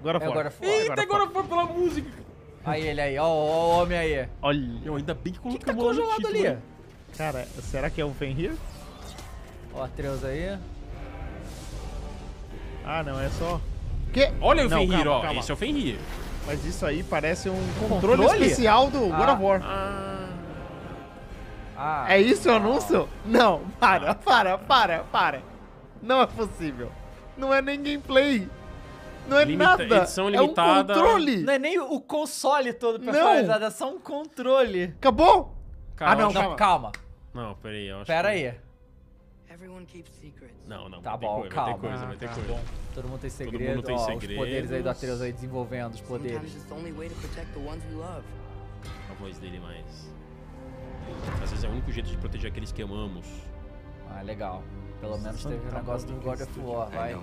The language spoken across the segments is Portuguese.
Agora É fora. agora fora. Eita, agora foi pela música. Aí ele aí, ó, ó, o homem aí. Olha. Meu, ainda bem que O que, tá congelado título, ali? hein? Cara, será que é o Fenrir? Ó, Atreus aí. Ah, não, é só... Que? Olha o Não, Fenrir, calma, ó. calma. Esse é o Fenrir. Mas isso aí parece um controle, Controle? especial do God Ah. of War. Ah. Ah, É isso o anúncio? Não, para, para, para, para. Não é possível. Não é nem gameplay. Não é Limita- nada. edição é limitada. um controle. Não é nem o console todo Não. personalizado, é só um controle. Acabou? Calma. Ah, não, Não, calma. calma. Não, peraí. eu acho Pera que- aí. Everyone keeps secrets. Não, não. Tá bom, coisa, calma. Vai ter coisa, vai ter Ah, coisa. Todo mundo tem Todo segredo. mundo tem ó, Os poderes aí do. Atreus aí desenvolvendo os poderes. A voz dele mais. Às vezes é o único jeito de proteger aqueles que amamos. Ah, legal. Pelo menos teve o Tá negócio do God of War, vai.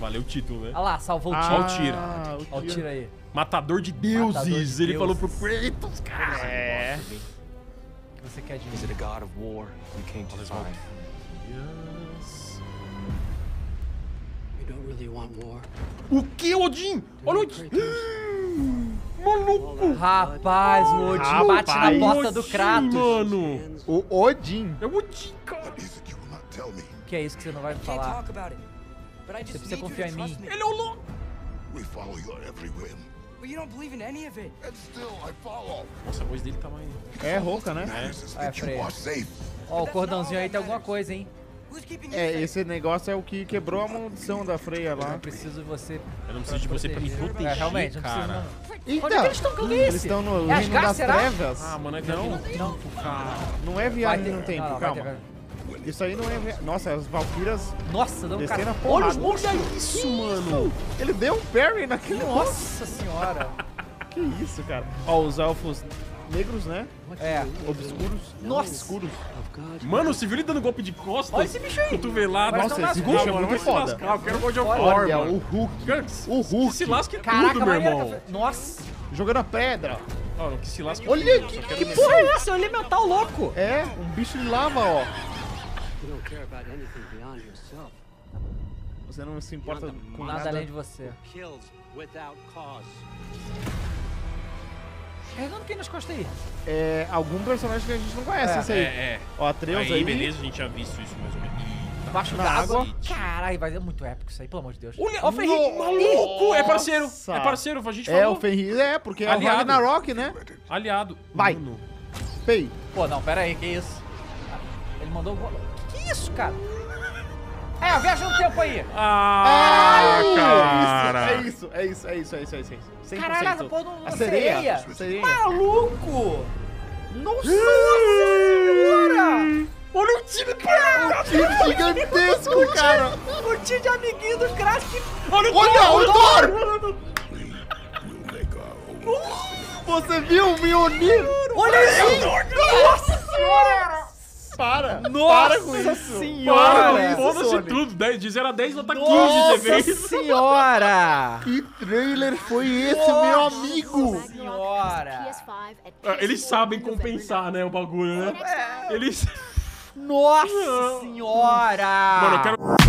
Valeu o título, né? Ah lá, salvou o Ah, tiro. Ó o tiro. o Ó o tiro aí. Matador de deuses. Matador de ele falou pro deuses. Kratos, cara. É. O que você quer de Is mim? it a god of war we came to find? Yes. We don't really want war. O que, Odin? Olha o Odin. Maluco. Rapaz, o Odin bate na Rapaz. porta do Odin, Kratos. mano. O Odin. É o Odin, Que é isso que você não vai me falar? just precisa confiar em mim. Ele é o louco. We follow your every whim. But you don't believe in any of it. And still I follow. Nossa, a voz dele tá mais... É rouca, né? Is É, are safe. Ó, o cordãozinho aí tem alguma coisa, hein? É, esse negócio é o que quebrou a maldição da Freia Eu lá. não preciso de você. Eu não preciso de você pra me proteger, É, realmente, não preciso cara. não. Eita! Onde é que eles estão? Cadê Eles estão no É reino das será? trevas. Ah, mano, é Não, viagem não. no tempo, cara. Não é viagem ter- no tempo, não, calma. Isso aí não é. Nossa, as Valkyras. Nossa, um Descendo cara. a porrada. Olha os monstros Olha. Isso, mano. Ele deu um parry naquele. Nossa senhora. Que isso, cara. Ó, os elfos negros, né? É. Obscuros. Nossa. Escuros. Mano, você viu ele dando golpe de costas? Olha esse bicho aí. Cotovelado. Nossa, um esse bicho é mano, muito foda. Eu quero God of War, Olha, o mano. Hulk. Cara, O Hulk. Que se lasque Caraca, tudo, meu irmão. Nossa. Jogando a pedra. Ó, que se lasque Olha que, que porra é essa? É o elemental louco. É, um bicho de lava, ó. Você não se importa com Nada nada. além de você. Carregando quem nas costas aí? É, algum personagem que a gente não conhece, É. esse aí. É, é. Ó, Atreus aí. Aí, beleza, a gente já visto isso mais ou menos. Baixo Na d'água. água. Caralho, vai ser muito épico isso aí, pelo amor de Deus. Olha, Ó o Fenrir. maluco! É parceiro, é parceiro, a gente É, falou. o Fenrir é, porque é o Aliado. Ragnarok, né? Aliado. Vai. Pei. Pô, não, pera aí, que isso? Ele mandou... É isso, cara? É, a viagem no tempo aí. Ah, É cara. isso, é isso, é isso, é isso, é isso, é isso. 100%. Caralho, essa porra não- A não sereia. sereia. sereia. Maluco! Nossa senhora! Olha o time, cara! Que gigantesco, cara! O time de amiguinho do Kratos que... Olha o Olha o Thor! Você viu o Mjolnir? Olha isso! Nossa senhora! Para! Nossa para com isso! senhora! Foda-se tudo. 10, de 0 a 10, nota 15 Nossa você fez. senhora! Que trailer foi esse, meu amigo? Senhora! Ah, Eles sabem compensar, né, o bagulho, né? Eles... Nossa senhora! Mano, eu quero...